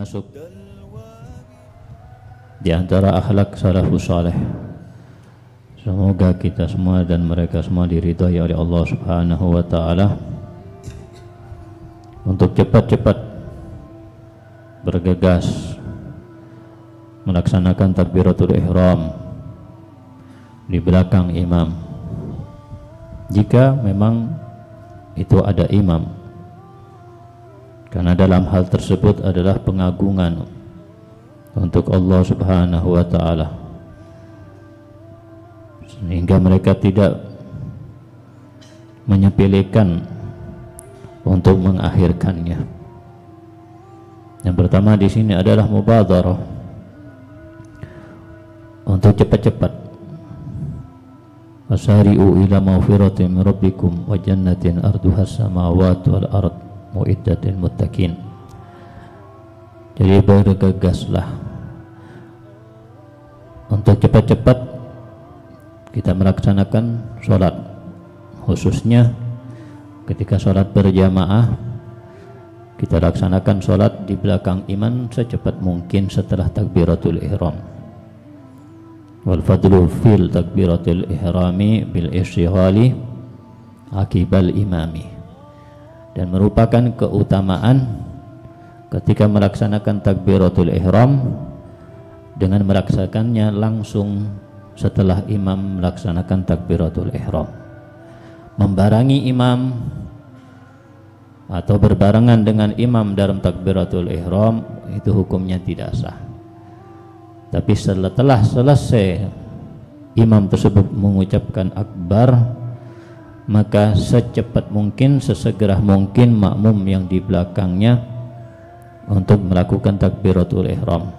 termasuk di antara akhlak salafus saleh. Semoga kita semua dan mereka semua diridhai oleh Allah Subhanahu wa taala untuk cepat-cepat bergegas melaksanakan takbiratul ihram di belakang imam. Jika memang itu ada imam. Karena dalam hal tersebut adalah pengagungan untuk Allah Subhanahu wa taala. Sehingga mereka tidak menyepelekan untuk mengakhirkannya. Yang pertama di sini adalah mubadarah untuk cepat-cepat. Wasari'u ila rabbikum wa jannatin arduha samawati wal ard muiddatin muttaqin. Jadi bergegaslah untuk cepat-cepat kita melaksanakan sholat. Khususnya ketika sholat berjamaah kita laksanakan sholat di belakang iman secepat mungkin setelah takbiratul ihram. Wal fadlu fil takbiratul ihrami bil isyghali akibal imami dan merupakan keutamaan ketika melaksanakan takbiratul ihram dengan melaksanakannya langsung setelah imam melaksanakan takbiratul ihram membarangi imam atau berbarengan dengan imam dalam takbiratul ihram itu hukumnya tidak sah. Tapi setelah selesai imam tersebut mengucapkan akbar maka secepat mungkin sesegera mungkin makmum yang di belakangnya untuk melakukan takbiratul ihram.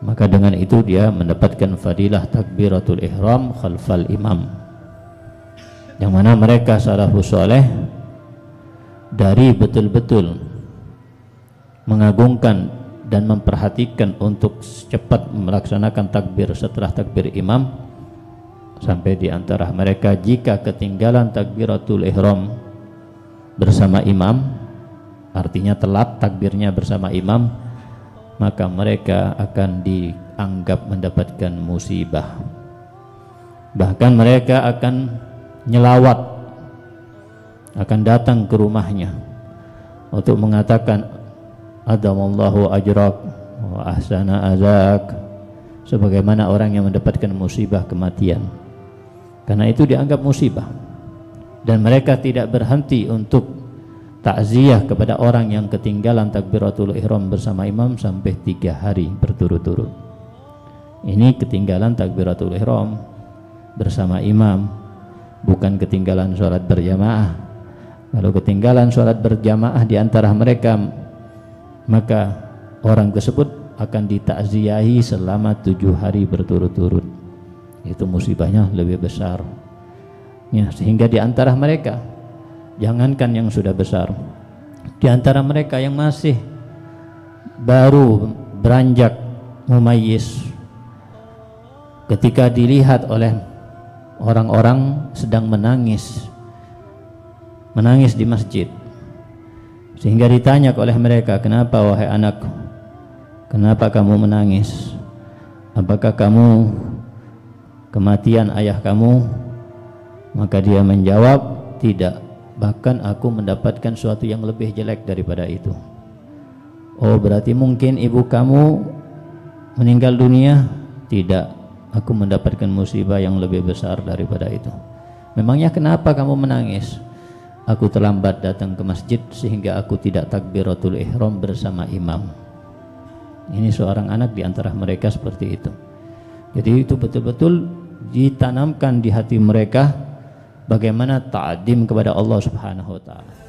Maka dengan itu dia mendapatkan fadilah takbiratul ihram khalfal imam. Yang mana mereka salafus saleh dari betul-betul mengagungkan dan memperhatikan untuk cepat melaksanakan takbir setelah takbir imam sampai di antara mereka jika ketinggalan takbiratul ihram bersama imam artinya telat takbirnya bersama imam maka mereka akan dianggap mendapatkan musibah. Bahkan mereka akan nyelawat akan datang ke rumahnya untuk mengatakan adamallahu ajrak wa ahsana azak. Sebagaimana orang yang mendapatkan musibah kematian karena itu dianggap musibah. Dan mereka tidak berhenti untuk takziah kepada orang yang ketinggalan takbiratul ihram bersama imam sampai tiga hari berturut-turut. Ini ketinggalan takbiratul ihram bersama imam bukan ketinggalan sholat berjamaah. Kalau ketinggalan sholat berjamaah di antara mereka maka orang tersebut akan ditakziahi selama tujuh hari berturut-turut itu musibahnya lebih besar. Ya, sehingga di antara mereka jangankan yang sudah besar di antara mereka yang masih baru beranjak mumayyiz ketika dilihat oleh orang-orang sedang menangis menangis di masjid sehingga ditanya oleh mereka kenapa wahai anakku? Kenapa kamu menangis? Apakah kamu kematian ayah kamu maka dia menjawab tidak bahkan aku mendapatkan sesuatu yang lebih jelek daripada itu oh berarti mungkin ibu kamu meninggal dunia tidak aku mendapatkan musibah yang lebih besar daripada itu memangnya kenapa kamu menangis Aku terlambat datang ke masjid sehingga aku tidak takbiratul ihram bersama imam. Ini seorang anak di antara mereka seperti itu. Jadi itu betul-betul ditanamkan di hati mereka bagaimana ta'dim kepada Allah Subhanahu wa taala.